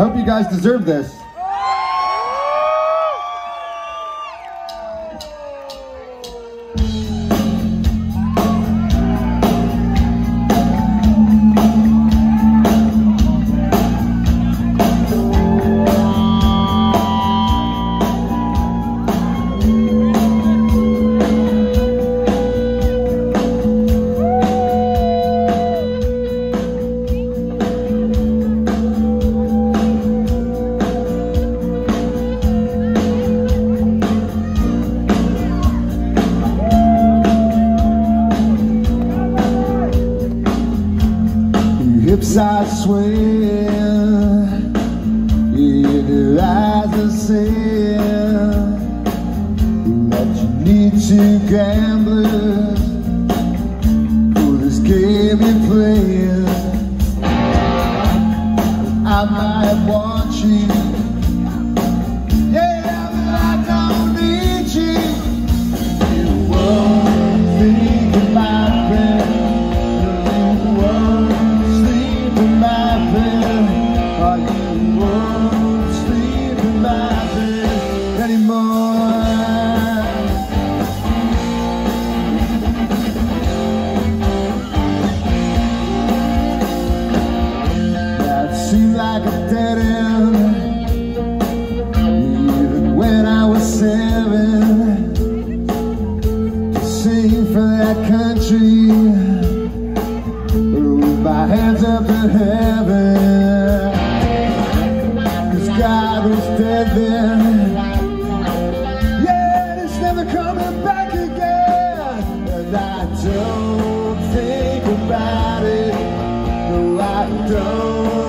hope you guys deserve this. Are swaying, your eyes are saying that you need two gamblers for this game you're playing. I might want you, like a dead end. Even when I was seven To sing for that country. With my hands up in heaven. Cause God was dead then. Yeah, it's never coming back again. And I don't think about it. No, I don't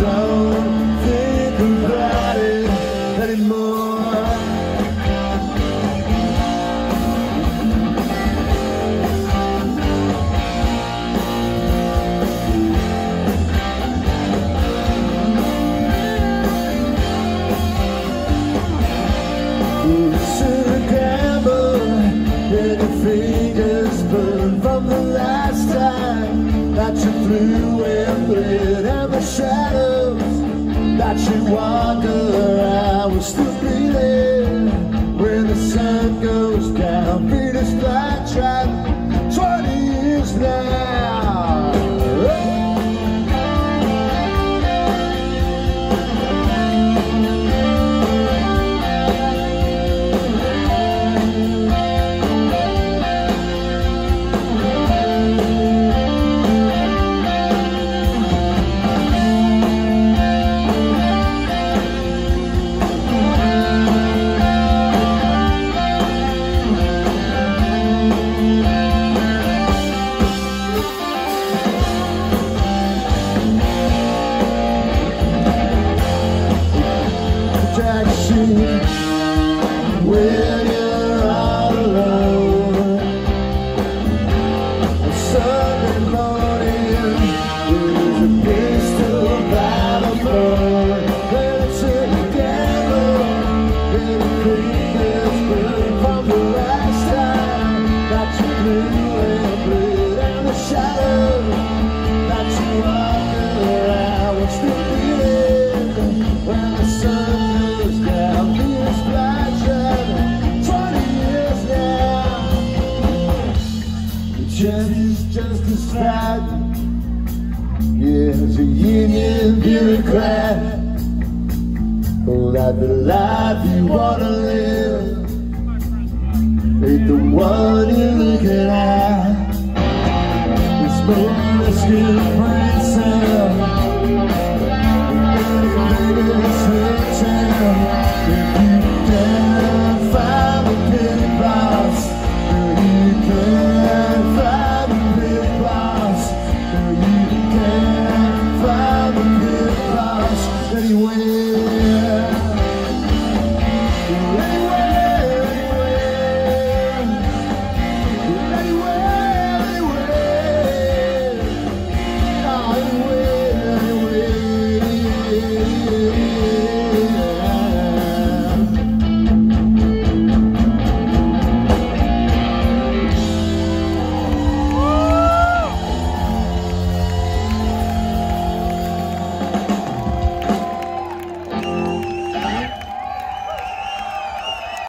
don't think about it anymore. Fingers burn from the last time that you flew you walk around will still there when the sun goes down. Venus flytrap, when It's a union bureaucrat. That the life you wanna live ain't the one.